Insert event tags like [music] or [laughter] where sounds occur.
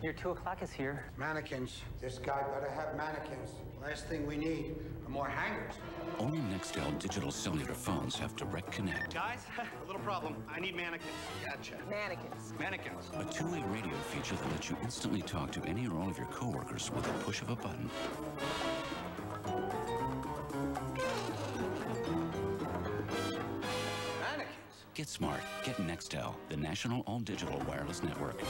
Your two o'clock is here. Mannequins. This guy better have mannequins. Last thing we need are more hangers. Only Nextel digital cellular phones have direct connect. Guys, [laughs] a little problem. I need mannequins. Gotcha. Mannequins. Mannequins. A two-way radio feature that lets you instantly talk to any or all of your coworkers with a push of a button. Mannequins. Get smart. Get Nextel, the national all-digital wireless network.